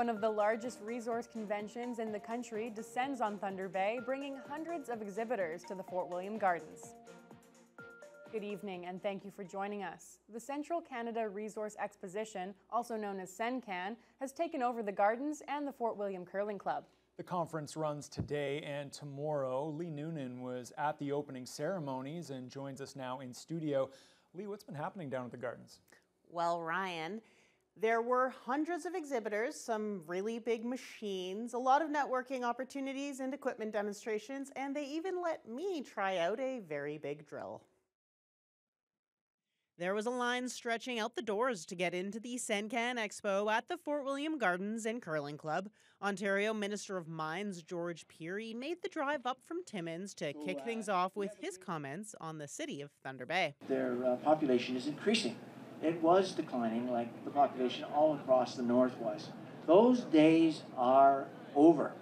One of the largest resource conventions in the country descends on Thunder Bay, bringing hundreds of exhibitors to the Fort William Gardens. Good evening and thank you for joining us. The Central Canada Resource Exposition, also known as CENCAN, has taken over the gardens and the Fort William Curling Club. The conference runs today and tomorrow. Lee Noonan was at the opening ceremonies and joins us now in studio. Lee, what's been happening down at the gardens? Well, Ryan, there were hundreds of exhibitors, some really big machines, a lot of networking opportunities and equipment demonstrations, and they even let me try out a very big drill. There was a line stretching out the doors to get into the CENCAN Expo at the Fort William Gardens and Curling Club. Ontario Minister of Mines George Pirie made the drive up from Timmins to kick uh, things off with his comments on the city of Thunder Bay. Their uh, population is increasing. It was declining like the population all across the north was. Those days are over.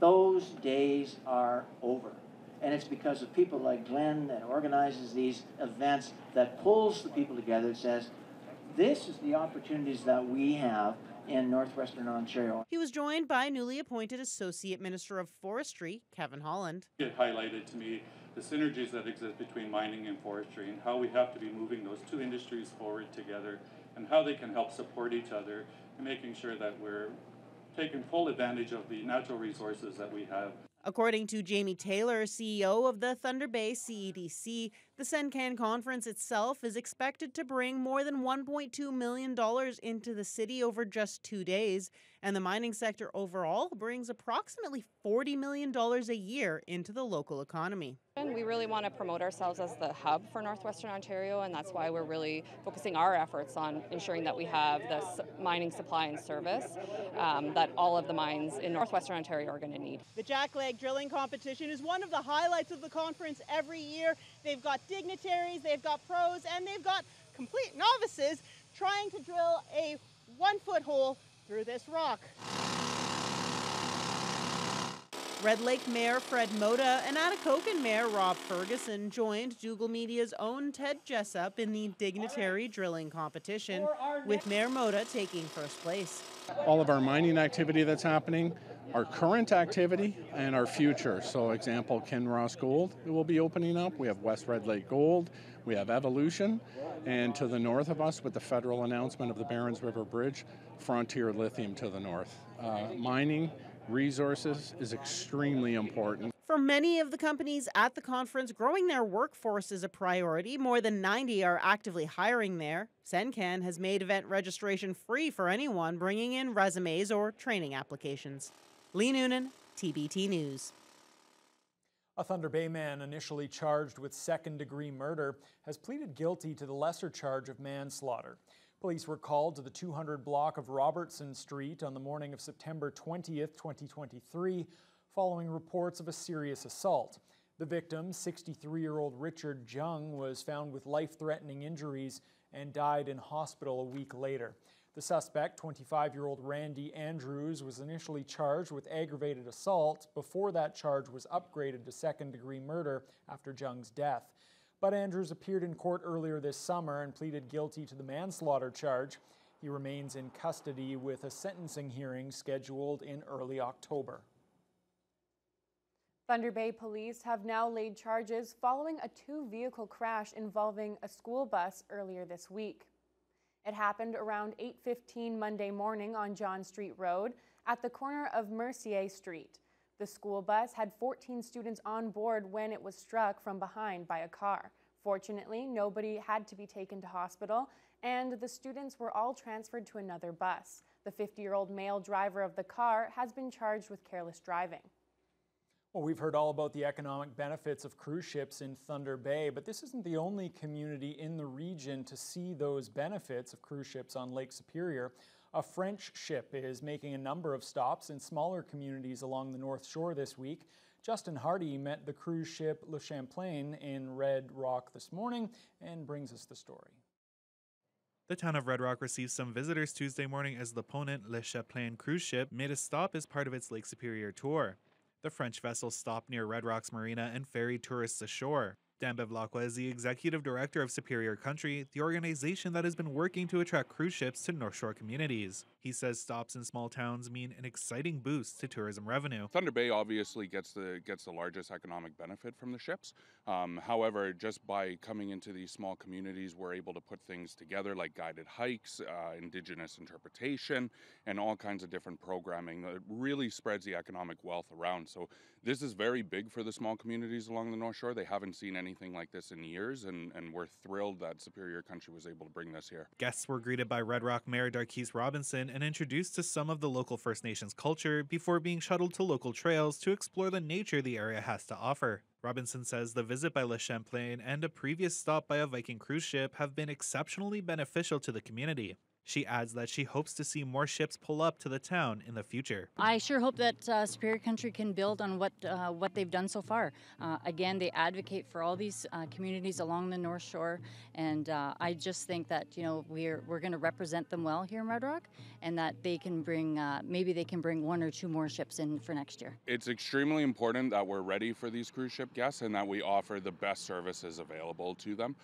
Those days are over and it's because of people like Glenn that organizes these events that pulls the people together and says, this is the opportunities that we have in northwestern Ontario. He was joined by newly appointed Associate Minister of Forestry, Kevin Holland. It highlighted to me the synergies that exist between mining and forestry and how we have to be moving those two industries forward together and how they can help support each other and making sure that we're taking full advantage of the natural resources that we have. According to Jamie Taylor, CEO of the Thunder Bay CEDC, the CENCAN conference itself is expected to bring more than $1.2 million into the city over just two days, and the mining sector overall brings approximately $40 million a year into the local economy. We really want to promote ourselves as the hub for Northwestern Ontario, and that's why we're really focusing our efforts on ensuring that we have this mining supply and service um, that all of the mines in Northwestern Ontario are going to need. The jackleg drilling competition is one of the highlights of the conference every year. They've got dignitaries, they've got pros, and they've got complete novices trying to drill a one foot hole through this rock. Red Lake Mayor Fred Mota and Atikokan Mayor Rob Ferguson joined Dougall Media's own Ted Jessup in the dignitary drilling competition, with Mayor Mota taking first place. All of our mining activity that's happening, our current activity, and our future. So, example, Kinross Gold will be opening up. We have West Red Lake Gold. We have Evolution. And to the north of us, with the federal announcement of the Berens River Bridge, Frontier Lithium to the north. Uh, mining resources is extremely important. For many of the companies at the conference, growing their workforce is a priority. More than 90 are actively hiring there. CENCAN has made event registration free for anyone bringing in resumes or training applications. Lee Noonan, TBT News. A Thunder Bay man initially charged with second degree murder has pleaded guilty to the lesser charge of manslaughter. Police were called to the 200 block of Robertson Street on the morning of September 20th, 2023, following reports of a serious assault. The victim, 63-year-old Richard Jung, was found with life-threatening injuries and died in hospital a week later. The suspect, 25-year-old Randy Andrews, was initially charged with aggravated assault before that charge was upgraded to second-degree murder after Jung's death. But Andrews appeared in court earlier this summer and pleaded guilty to the manslaughter charge. He remains in custody with a sentencing hearing scheduled in early October. Thunder Bay police have now laid charges following a two-vehicle crash involving a school bus earlier this week. It happened around 8.15 Monday morning on John Street Road at the corner of Mercier Street. The school bus had 14 students on board when it was struck from behind by a car. Fortunately, nobody had to be taken to hospital, and the students were all transferred to another bus. The 50-year-old male driver of the car has been charged with careless driving. Well, we've heard all about the economic benefits of cruise ships in Thunder Bay, but this isn't the only community in the region to see those benefits of cruise ships on Lake Superior. A French ship is making a number of stops in smaller communities along the North Shore this week. Justin Hardy met the cruise ship Le Champlain in Red Rock this morning and brings us the story. The town of Red Rock received some visitors Tuesday morning as the Ponant Le Champlain cruise ship made a stop as part of its Lake Superior tour. The French vessel stopped near Red Rock's marina and ferried tourists ashore. Dan Bevilacqua is the executive director of Superior Country, the organization that has been working to attract cruise ships to North Shore communities. He says stops in small towns mean an exciting boost to tourism revenue. Thunder Bay obviously gets the gets the largest economic benefit from the ships. Um, however, just by coming into these small communities, we're able to put things together like guided hikes, uh, indigenous interpretation, and all kinds of different programming that really spreads the economic wealth around. So this is very big for the small communities along the North Shore. They haven't seen anything like this in years, and, and we're thrilled that Superior Country was able to bring this here. Guests were greeted by Red Rock Mayor Darquise Robinson and introduced to some of the local First Nations culture before being shuttled to local trails to explore the nature the area has to offer. Robinson says the visit by Le Champlain and a previous stop by a Viking cruise ship have been exceptionally beneficial to the community. She adds that she hopes to see more ships pull up to the town in the future. I sure hope that uh, Superior Country can build on what uh, what they've done so far. Uh, again, they advocate for all these uh, communities along the North Shore, and uh, I just think that you know we're we're going to represent them well here in Red Rock, and that they can bring uh, maybe they can bring one or two more ships in for next year. It's extremely important that we're ready for these cruise ship guests and that we offer the best services available to them.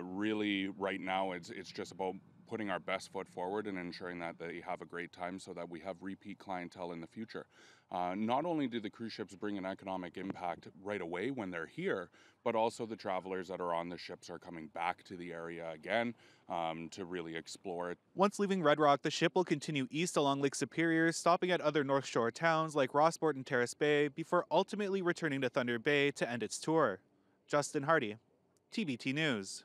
really, right now, it's it's just about putting our best foot forward and ensuring that they have a great time so that we have repeat clientele in the future. Uh, not only do the cruise ships bring an economic impact right away when they're here, but also the travelers that are on the ships are coming back to the area again um, to really explore it. Once leaving Red Rock, the ship will continue east along Lake Superior, stopping at other North Shore towns like Rossport and Terrace Bay before ultimately returning to Thunder Bay to end its tour. Justin Hardy, TBT News.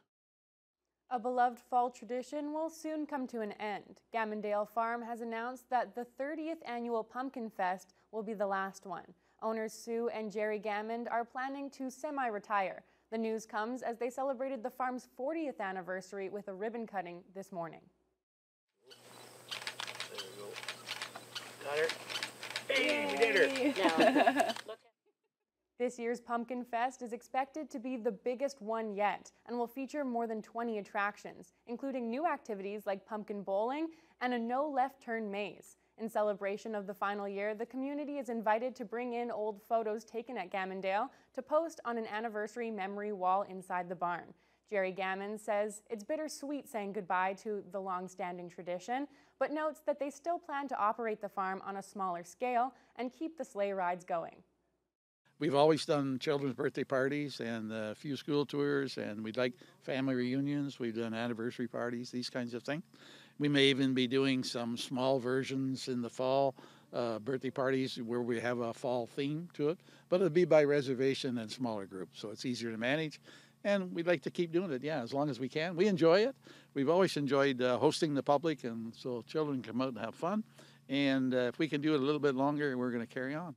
A beloved fall tradition will soon come to an end. Gammondale Farm has announced that the 30th annual Pumpkin Fest will be the last one. Owners Sue and Jerry Gammond are planning to semi-retire. The news comes as they celebrated the farm's 40th anniversary with a ribbon cutting this morning. There we go. Got her. Hey, we did her. This year's Pumpkin Fest is expected to be the biggest one yet and will feature more than 20 attractions, including new activities like pumpkin bowling and a no left turn maze. In celebration of the final year, the community is invited to bring in old photos taken at Gammondale to post on an anniversary memory wall inside the barn. Jerry Gammond says it's bittersweet saying goodbye to the long-standing tradition, but notes that they still plan to operate the farm on a smaller scale and keep the sleigh rides going. We've always done children's birthday parties and a few school tours, and we'd like family reunions. We've done anniversary parties, these kinds of things. We may even be doing some small versions in the fall, uh, birthday parties where we have a fall theme to it, but it'll be by reservation and smaller groups, so it's easier to manage. And we'd like to keep doing it, yeah, as long as we can. We enjoy it. We've always enjoyed uh, hosting the public, and so children come out and have fun. And uh, if we can do it a little bit longer, we're going to carry on.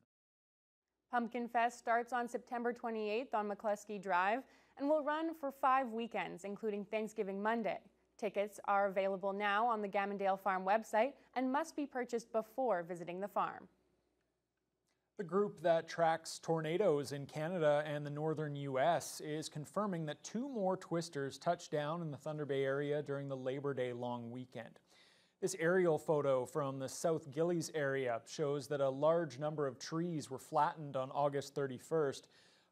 Pumpkin Fest starts on September 28th on McCluskey Drive and will run for five weekends, including Thanksgiving Monday. Tickets are available now on the Gammondale Farm website and must be purchased before visiting the farm. The group that tracks tornadoes in Canada and the northern U.S. is confirming that two more twisters touched down in the Thunder Bay area during the Labor Day long weekend. This aerial photo from the South Gillies area shows that a large number of trees were flattened on August 31st.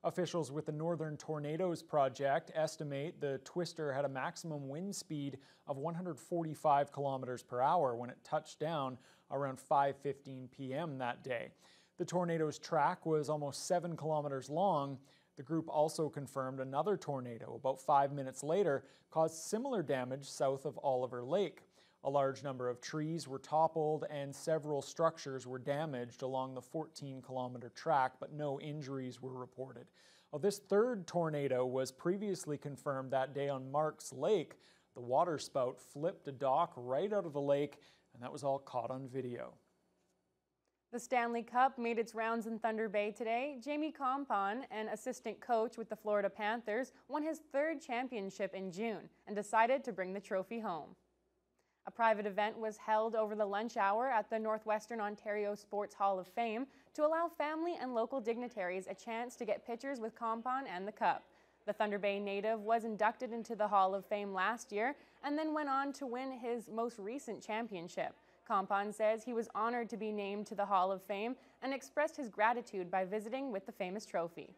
Officials with the Northern Tornadoes Project estimate the twister had a maximum wind speed of 145 kilometers per hour when it touched down around 5:15 p.m. that day. The tornado's track was almost 7 kilometers long. The group also confirmed another tornado about 5 minutes later caused similar damage south of Oliver Lake. A large number of trees were toppled and several structures were damaged along the 14 kilometer track, but no injuries were reported. Well, this third tornado was previously confirmed that day on Marks Lake. The waterspout flipped a dock right out of the lake, and that was all caught on video. The Stanley Cup made its rounds in Thunder Bay today. Jamie Kompon, an assistant coach with the Florida Panthers, won his third championship in June and decided to bring the trophy home. A private event was held over the lunch hour at the Northwestern Ontario Sports Hall of Fame to allow family and local dignitaries a chance to get pictures with Kompon and the Cup. The Thunder Bay native was inducted into the Hall of Fame last year and then went on to win his most recent championship. Kompon says he was honored to be named to the Hall of Fame and expressed his gratitude by visiting with the famous trophy.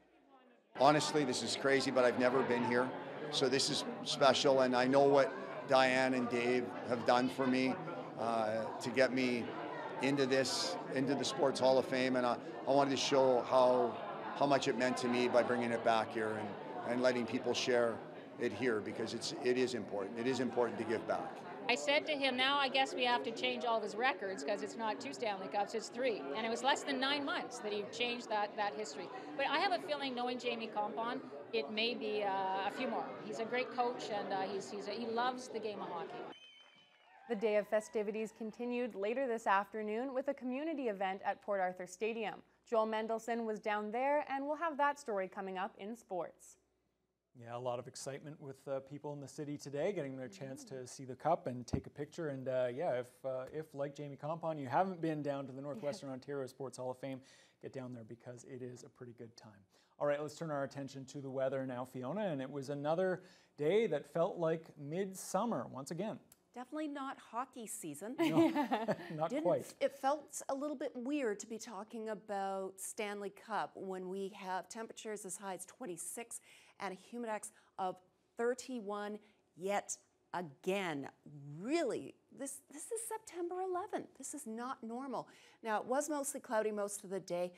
Honestly, this is crazy, but I've never been here. So this is special, and I know what Diane and Dave have done for me uh, to get me into this, into the Sports Hall of Fame, and I, I wanted to show how how much it meant to me by bringing it back here and, and letting people share it here because it's it is important. It is important to give back. I said to him, now I guess we have to change all of his records because it's not two Stanley Cups, it's three. And it was less than nine months that he changed that, that history. But I have a feeling, knowing Jamie Kompon, it may be uh, a few more. He's a great coach and uh, he's, he's a, he loves the game of hockey. The day of festivities continued later this afternoon with a community event at Port Arthur Stadium. Joel Mendelson was down there, and we'll have that story coming up in sports. Yeah, a lot of excitement with uh, people in the city today, getting their chance to see the cup and take a picture. And uh, yeah, if, uh, if like Jamie Kompon, you haven't been down to the Northwestern Ontario Sports Hall of Fame, get down there because it is a pretty good time. All right, let's turn our attention to the weather now, Fiona. And it was another day that felt like midsummer once again. Definitely not hockey season. No, not Didn't, quite. It felt a little bit weird to be talking about Stanley Cup when we have temperatures as high as 26 and a humidex of 31 yet again. Really, this, this is September 11th. This is not normal. Now, it was mostly cloudy most of the day.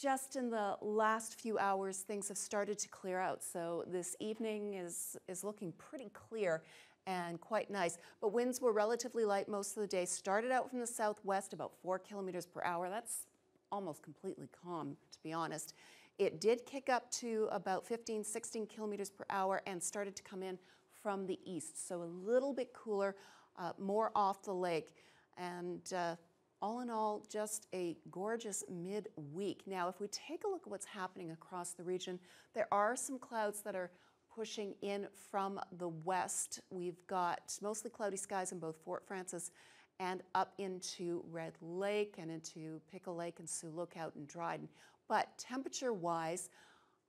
Just in the last few hours, things have started to clear out. So this evening is, is looking pretty clear and quite nice. But winds were relatively light most of the day. Started out from the southwest, about four kilometers per hour. That's almost completely calm, to be honest. It did kick up to about 15, 16 kilometers per hour and started to come in from the east. So a little bit cooler, uh, more off the lake. And uh, all in all, just a gorgeous midweek. Now, if we take a look at what's happening across the region, there are some clouds that are pushing in from the west. We've got mostly cloudy skies in both Fort Frances and up into Red Lake and into Pickle Lake and Sioux Lookout and Dryden. But temperature wise,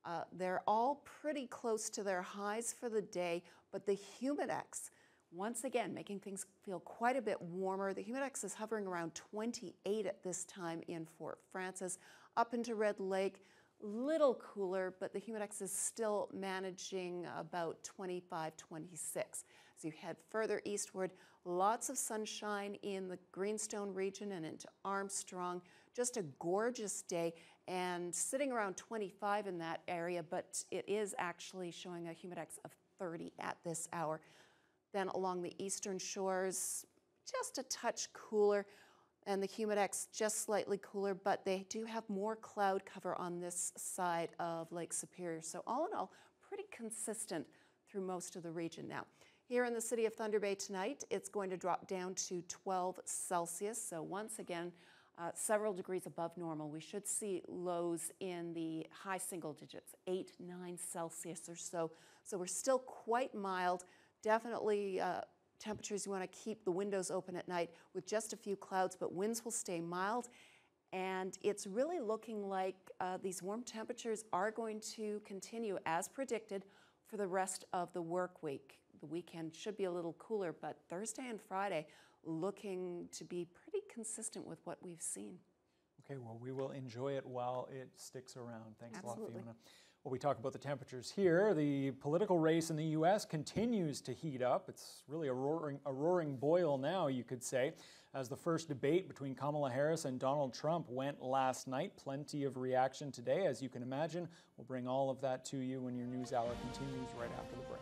uh, they're all pretty close to their highs for the day, but the humidex, once again, making things feel quite a bit warmer. The humidex is hovering around 28 at this time in Fort Frances, up into Red Lake, little cooler, but the humidex is still managing about 25, 26. As you head further eastward, lots of sunshine in the Greenstone region and into Armstrong. Just a gorgeous day and sitting around 25 in that area, but it is actually showing a humidex of 30 at this hour. Then along the eastern shores, just a touch cooler and the humidex just slightly cooler, but they do have more cloud cover on this side of Lake Superior. So all in all, pretty consistent through most of the region now. Here in the city of Thunder Bay tonight, it's going to drop down to 12 Celsius. So once again, uh, several degrees above normal. We should see lows in the high single digits, 8, 9 Celsius or so. So we're still quite mild. Definitely uh, temperatures you want to keep the windows open at night with just a few clouds, but winds will stay mild. And it's really looking like uh, these warm temperatures are going to continue as predicted for the rest of the work week. The weekend should be a little cooler, but Thursday and Friday looking to be pretty consistent with what we've seen. Okay, well, we will enjoy it while it sticks around. Thanks Absolutely. a lot, Fiona. Well, we talk about the temperatures here. The political race in the U.S. continues to heat up. It's really a roaring, a roaring boil now, you could say, as the first debate between Kamala Harris and Donald Trump went last night. Plenty of reaction today, as you can imagine. We'll bring all of that to you when your news hour continues right after the break.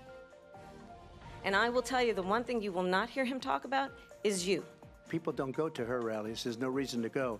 And I will tell you the one thing you will not hear him talk about is you. People don't go to her rallies. There's no reason to go.